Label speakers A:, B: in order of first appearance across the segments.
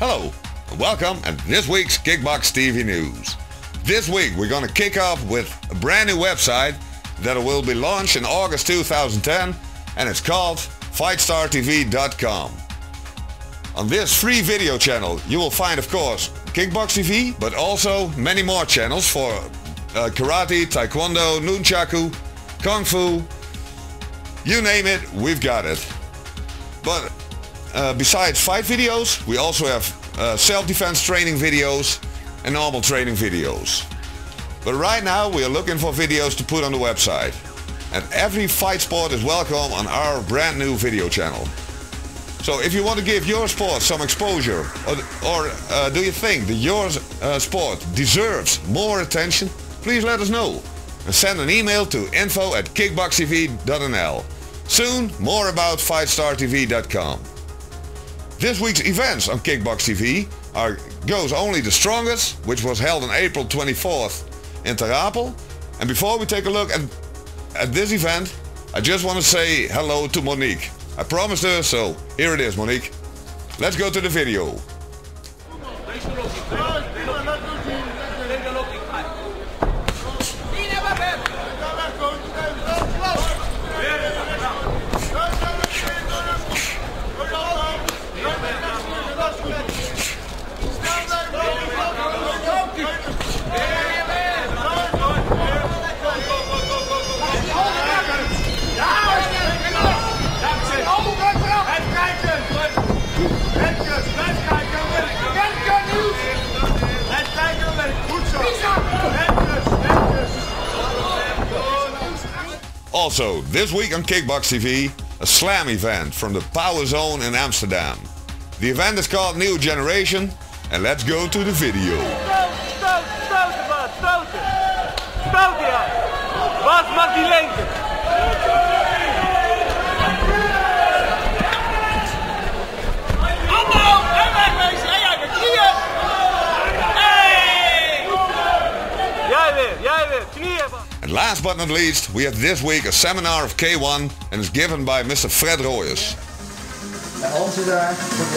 A: Hello, and welcome at this week's Kickbox TV News. This week we're going to kick off with a brand new website that will be launched in August 2010 and it's called FightStarTV.com. On this free video channel you will find of course Kickbox TV but also many more channels for uh, karate, taekwondo, nunchaku, kung fu, you name it, we've got it. But uh, besides fight videos, we also have uh, self-defense training videos and normal training videos. But right now we are looking for videos to put on the website. And every fight sport is welcome on our brand new video channel. So if you want to give your sport some exposure or, or uh, do you think that your uh, sport deserves more attention, please let us know and send an email to info at kickboxtv.nl. Soon, more about FightStarTV.com. This week's events on Kickbox TV are Goes Only the Strongest, which was held on April 24th in Ter Apel. And before we take a look at, at this event, I just want to say hello to Monique. I promised her, so here it is, Monique. Let's go to the video. Also, this week on Kickbox TV, a slam event from the Power Zone in Amsterdam. The event is called New Generation, and let's go to the video.
B: Die.
A: Last but not least, we have this week a seminar of K1 and is given by Mr. Fred Royers.
C: Daar wordt je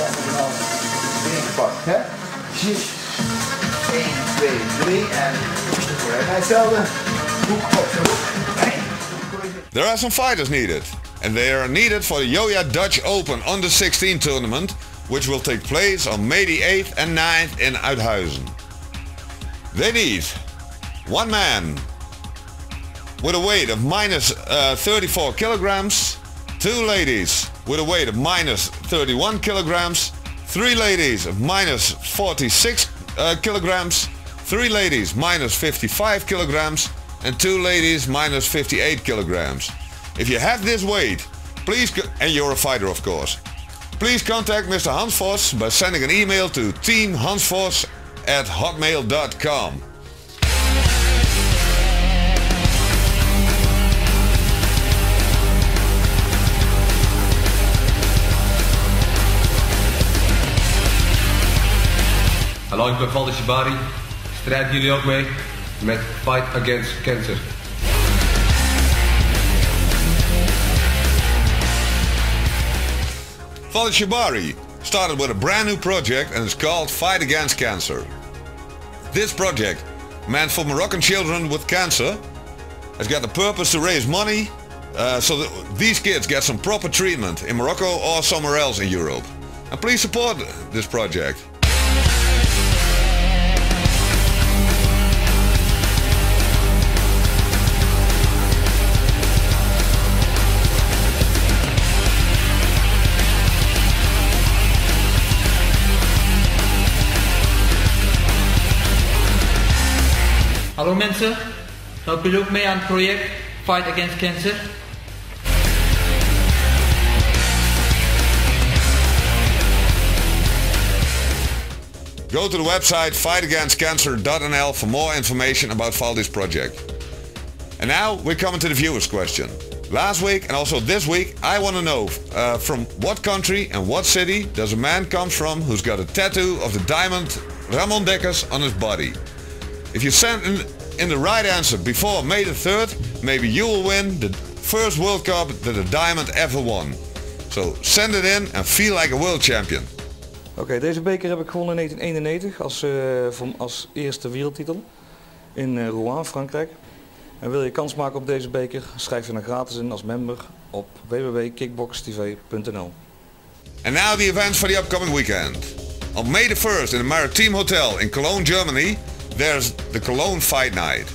C: allemaal ingepakt, hè? 1, 2, 3 en stelde hoek op zijn hoek.
A: There are some fighters needed, and they are needed for the Yoya Dutch Open Under 16 tournament, which will take place on May the 8th and 9th in Uithuizen. They need one man with a weight of minus uh, 34 kilograms, two ladies with a weight of minus 31 kilograms, three ladies of minus 46 uh, kilograms, three ladies minus 55 kilograms, and two ladies minus 58 kilograms. If you have this weight, please, and you're a fighter of course, please contact Mr. Hans Vos by sending an email to teamhansvos at hotmail.com.
D: Ben Faldir Chahbari. Strijden jullie ook mee met Fight Against Cancer?
A: Faldir Chahbari started with a brand new project and it's called Fight Against Cancer. This project, meant for Moroccan children with cancer, has got the purpose to raise money uh, so that these kids get some proper treatment in Morocco or somewhere else in Europe. And please support this project.
E: Hallo mensen, helpen jullie ook mee aan het project Fight Against Cancer?
A: Go to the website fightagainstcancer.nl for more information about Faldir's project. And now we're coming to the viewer's question. Last week and also this week I want to know uh, from what country and what city does a man come from who's got a tattoo of the diamond Ramon Dekkers on his body. If you send in, in the right answer before May the 3rd, maybe you will win the first World Cup that a diamond ever won. So send it in and feel like a world champion.
F: Oké, deze beker heb ik gewonnen in 1991 als, uh, van, als eerste wereldtitel in uh, Rouen, Frankrijk. En wil je kans maken op deze beker, schrijf je dan gratis in als member op www.kickboxtv.nl.
A: And now the events for the upcoming weekend. On May the 1st in the Maritime Hotel in Cologne, Germany, there's the Cologne Fight Night.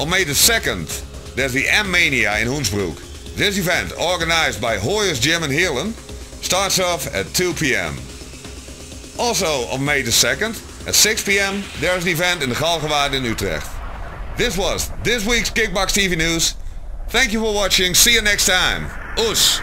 A: On May the 2nd, there's the M-Mania in Hoensbroek. This event, organized by Hoyers Gym in Heerlen, starts off at 2 p.m. Also on May the 2nd, at 6 p.m., there's an event in the Galgenwaard in Utrecht. This was this week's Kickbox TV News. Thank you for watching. See you next time. Oes!